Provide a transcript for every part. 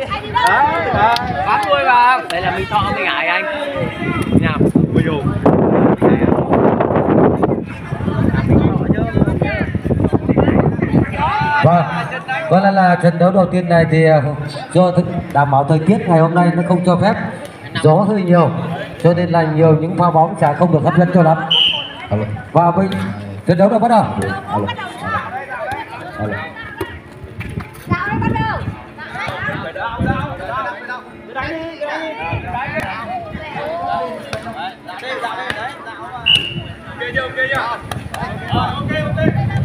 đấy đấy. Bắn đuôi vào đây là minh thọ mới ngại anh. Nào Bây giờ Vâng, có lẽ là trận đấu đầu tiên này thì ờ, do đảm bảo thời tiết ngày hôm nay nó không cho phép. Gió hơi nhiều cho nên là nhiều những pha bóng sẽ không được hấp dẫn cho lắm. Và bây trận đấu đã bắt đầu Alo. Alo. Dạo đây bắt đầu.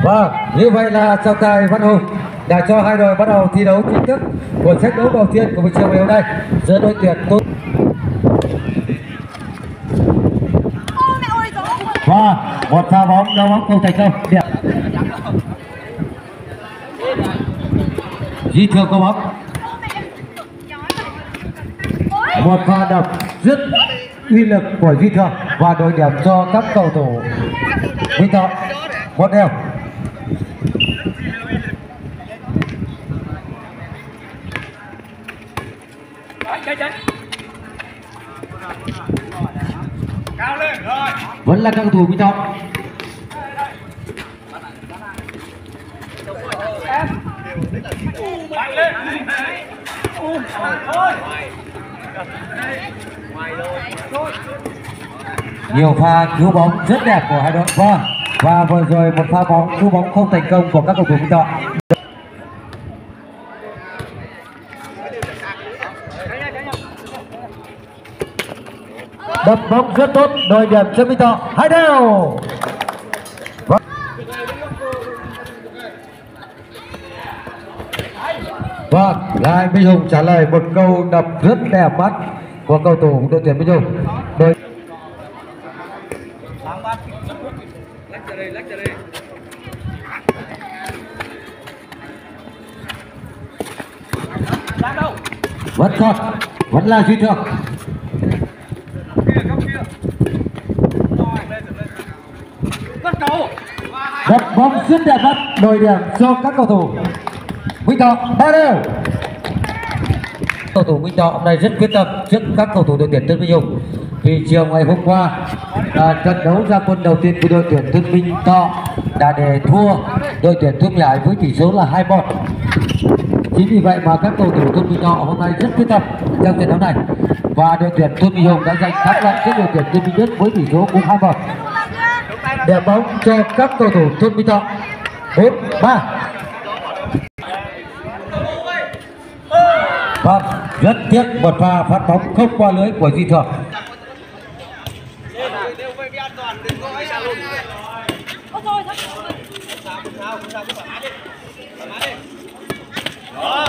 Vâng, như vậy là trọng tài Văn Hùng đã cho hai đội bắt đầu thi đấu chính thức của trận đấu đầu tiên của buổi chiều ngày hôm nay giữa đội tuyển Tô và một pha bóng đá bóng không thành công. Đẹp Di thường có bóng. Một pha đập rất uy lực của Duy Thường và đội điểm cho các cầu thủ Vinh Thọ một đều. Vẫn là các cầu thủ Vinh Thọ mạnh lên nhiều pha cứu bóng rất đẹp của hai đội vâng. Và vừa rồi một pha bóng cứu bóng không thành công của các cầu thủ Minh Thọ đập bóng rất tốt, đội điểm cho Minh Thọ, hai đều. Vâng. lại Minh Hùng trả lời một câu đập rất đẹp mắt của cầu thủ đội tuyển Minh Hùng. Đội vẫn còn, vẫn là duy thượng Đập bóng rất đẹp mắt, đội điểm cho các cầu thủ. Vĩnh Thọ ba đều. Cầu thủ Minh Thọ hôm nay rất quyết tâm trước các cầu thủ đội tuyển Tân Minh Hùng. Vì chiều ngày hôm qua, à, trận đấu ra quân đầu tiên của đội tuyển Tân Minh Thọ đã để thua đội tuyển Thương Hải với tỷ số là 2-1. Chính vì vậy mà các cầu thủ Tân Minh Thọ hôm nay rất quyết tâm trong trận đấu này và đội tuyển Tân Minh Hùng đã giành thắng lợi trước đội tuyển Tân Minh Nhất với tỷ số cũng 2-1. Để bóng cho các cầu thủ Tân Minh Thọ 4-3. Vâng, rất tiếc một pha phát bóng không qua lưới của Duy Thường.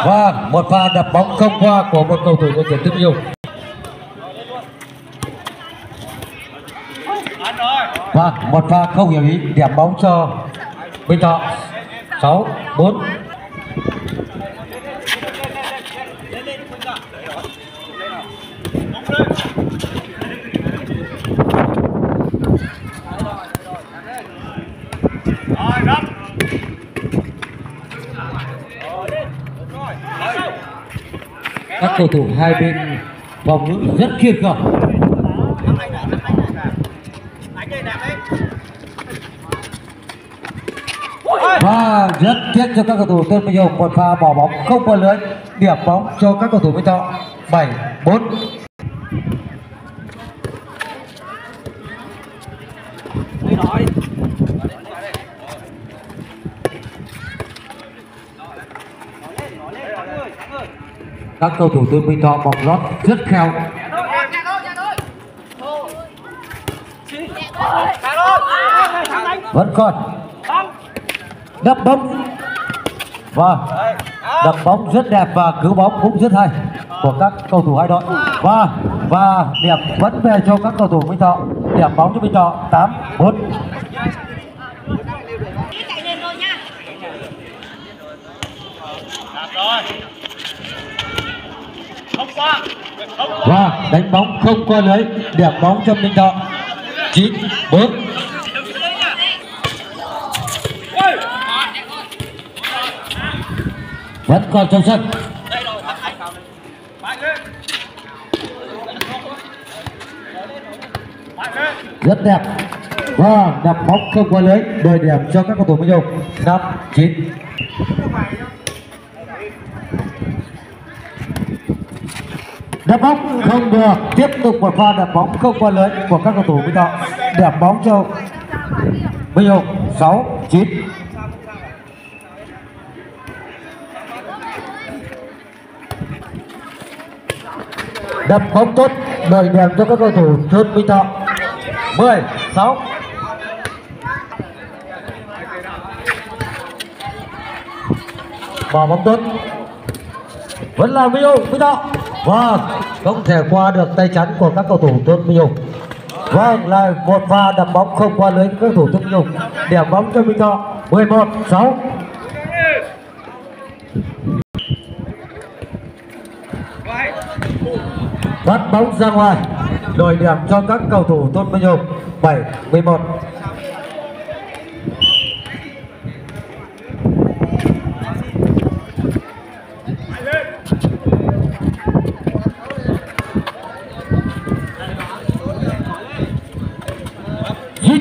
Vâng, một pha đập bóng không qua của một cầu thủ của tuyển Tân Minh Vâng, một pha không hiểu ý điểm bóng cho Minh Thọ. 6 4 rồi đắp các cầu thủ hai bên phòng ngự rất kiên cường. Và rất tiếc cho các cầu thủ tên bây giờ pha bỏ bóng không qua lưới, điểm bóng cho các cầu thủ Minh Thọ 7 4 các cầu thủ từ Minh Thọ bọc lót rất khéo. Vẫn còn. Đập bóng. Và đập bóng rất đẹp và cứu bóng cũng rất hay của các cầu thủ hai đội. Và và điểm vẫn về cho các cầu thủ Minh Thọ. Điểm bóng cho Minh Thọ 8 4 chạy lên rồi nha. đạp rồi không qua không qua và đánh bóng không qua lưới, điểm bóng cho Minh Thọ. 9 4 vẫn còn trong sân. Rất đẹp. Và đập bóng không qua lưới đội điểm cho các cầu thủ Minh Hùng năm, chín. Đập bóng không được tiếp tục một pha đập bóng không quá lớn của các cầu thủ Minh Thọ điểm bóng cho Minh Nhung sáu, chín. Đập bóng tốt. Đội đẹp cho các cầu thủ thôn Minh Thọ 10 6 bỏ bóng tốt. Vẫn là Minh Hùng, Minh Thọ vâng không thể qua được tay chắn của các cầu thủ thôn Minh Hùng vâng là một pha đập bóng không qua lưới các cầu thủ thôn Minh Hùng điểm bóng cho Minh Thọ 11 6 bắt bóng ra ngoài, đổi điểm cho các cầu thủ Tôn Minh Hùng 7 11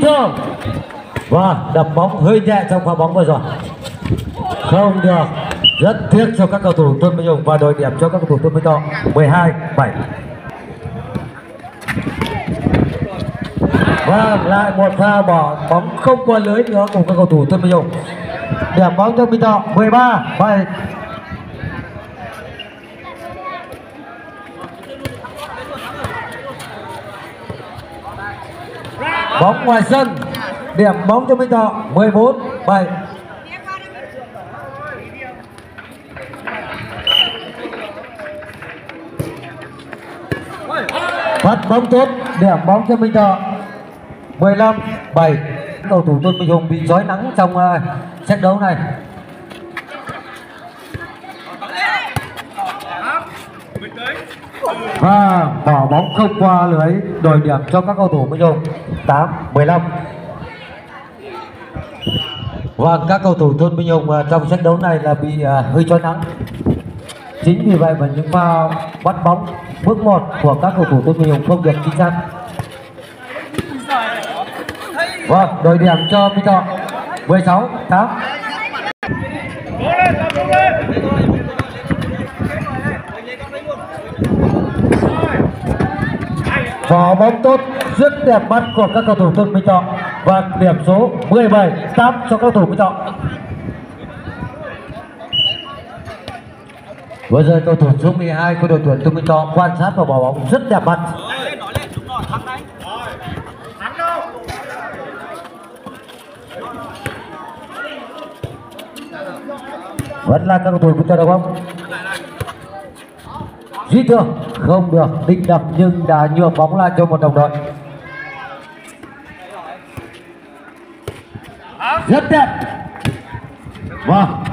Thương. Và đập bóng hơi nhẹ trong pha bóng vừa rồi. Không được. Rất tiếc cho các cầu thủ Tôn Minh Hùng và đội điểm cho các cầu thủ Tôn Minh Thọ. 12 7 và lại một pha bỏ bóng không qua lưới nữa của các cầu thủ Tôn Minh Hùng. Điểm bóng cho Minh Thọ 13 7 bóng ngoài sân điểm bóng cho Minh Thọ 14 7 phát bóng tốt điểm bóng cho Minh Thọ 15 7 cầu thủ Tôn Minh Hùng bị chói nắng trong uh, trận đấu này. Và bỏ bóng không qua lưới đổi điểm cho các cầu thủ Minh Hùng. 8 15 Vâng, các cầu thủ Thôn Minh Hùng à, trong trận đấu này là bị à, hơi chói nắng. Chính vì vậy mà những pha bắt bóng bước một của các cầu thủ Thôn Minh Hùng không được chính xác. Vâng, đội điểm cho Minh Thọ 16 8 Vỏ bóng tốt rất đẹp mắt của các cầu thủ Tôn Minh chọn và điểm số 17 8 cho các cầu thủ Minh chọn. Vừa rồi cầu thủ số 12 của đội tuyển Tôn Minh chọn quan sát và bỏ bóng rất đẹp mắt. Vẫn là các cầu thủ của cho được không? Duy thường không được, định đập nhưng đã nhường bóng lại cho một đồng đội. Rất đẹp. Vâng,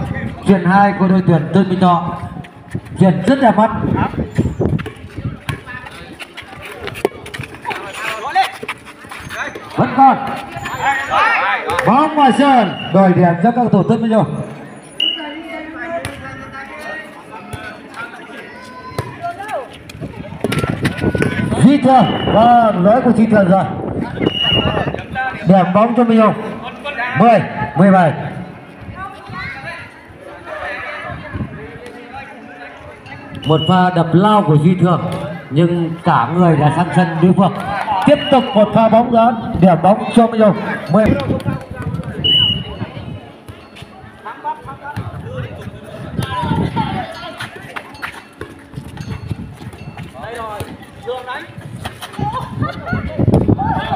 chuyển hai của đội tuyển Tôn Minh Thọ chuyển rất đẹp mắt. Vẫn còn bóng ngoài sân đổi điểm cho các cầu thủ Tôn Minh Hùng. Duy Thường vâng, lỗi của Duy Thường rồi điểm bóng cho Minh Hùng 10 17 một pha đập lao của Duy Thường, nhưng cả người đã sang sân đối phương tiếp tục một pha bóng lớn, điểm bóng cho Minh Hùng. 10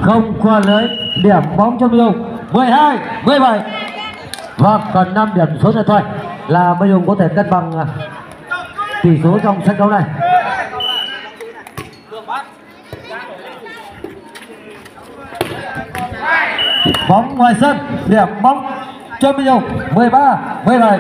không qua lưới, điểm bóng cho Minh Hùng. 12 17 và còn 5 điểm số nữa thôi. Là Minh Hùng có thể cân bằng à, tỷ số trong trận đấu này. Bóng ngoài sân, điểm bóng cho Minh Hùng 13 17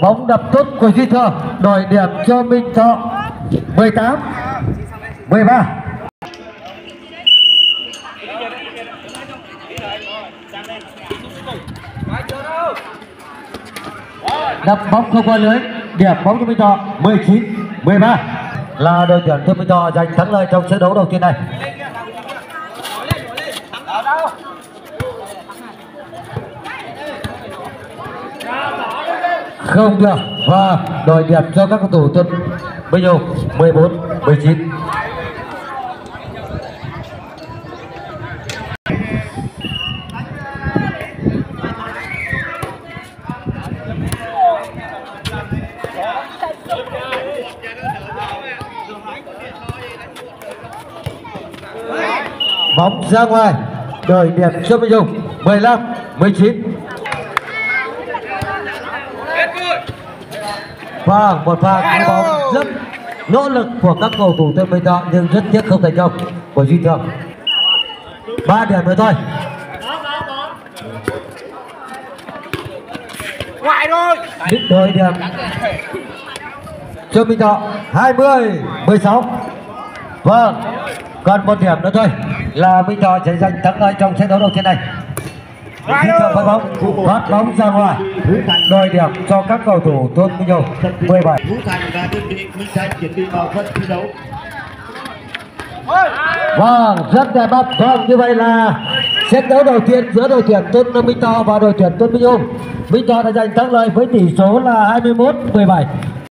bóng đập tốt của Duy Thơ đổi điểm cho Minh Thọ. 18 13 đập bóng không qua lưới, điểm bóng cho Minh Thọ 19 13 là đội tuyển Thương Minh Thọ giành thắng lợi trong trận đấu đầu tiên này. Không được. Và đòi điểm cho các cầu thủ Tuấn bây Hùng 14 19 bóng ra ngoài. Đội điểm cho Minh Hùng 15 19 và một pha đá bóng rất nỗ lực của các cầu thủ tên Minh Thọ nhưng rất tiếc không thành công của Duy Thường ba điểm nữa thôi. Ngoài thôi. đội điểm. Cho Minh Thọ 20 16 vâng còn một điểm nữa thôi là Minh Thọ sẽ giành thắng lợi trong trận đấu đầu tiên này phát bóng. Phát bóng ra ngoài. Đội điểm cho các cầu thủ Tôn Minh Hùng. 17 Vũ Thành và đơn vị Minh Thành chuẩn bị vào phần thi đấu. Vâng, rất đẹp mắt. Vâng, như vậy là trận đấu đầu tiên giữa đội tuyển Tôn Minh Thọ và đội tuyển Tôn Minh Hùng. Minh Thọ đã giành thắng lợi với tỷ số là 21 17.